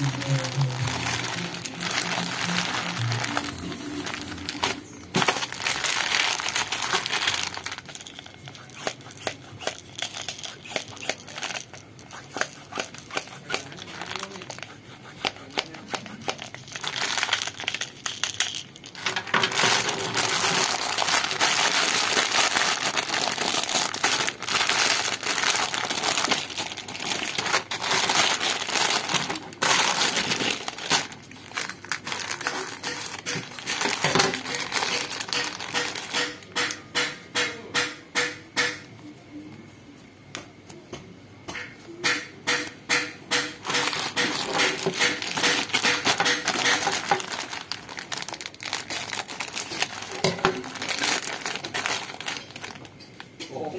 Música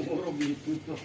Oh, gitu.